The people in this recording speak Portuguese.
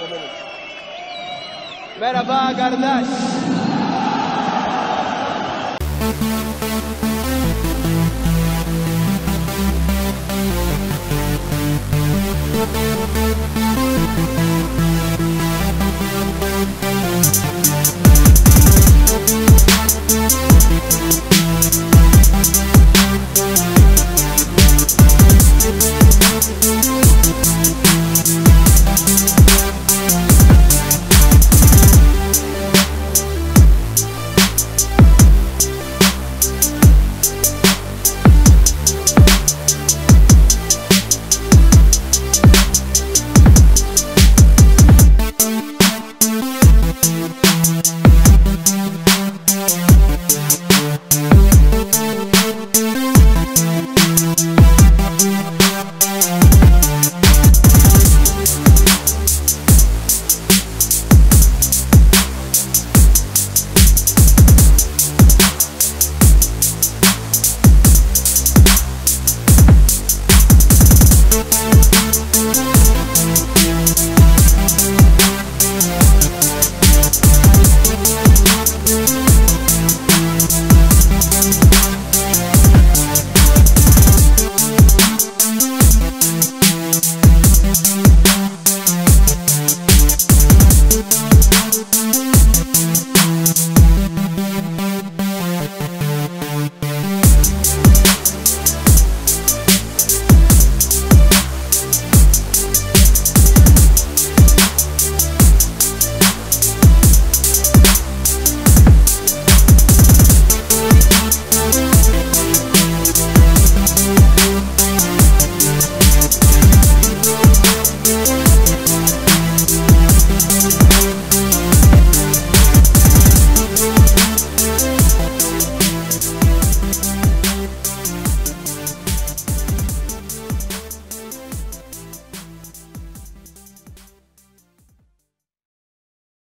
Zamenik. Merhaba kardeş. Thank you